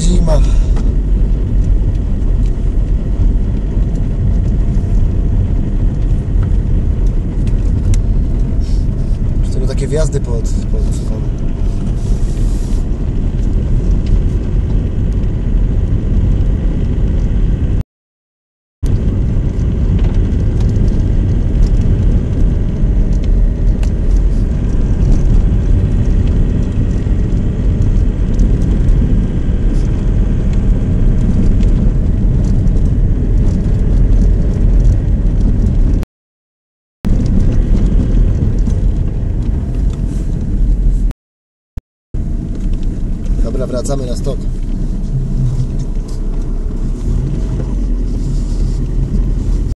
zima. Z tego takie wjazdy pod, pod Dobra, wracamy na stok.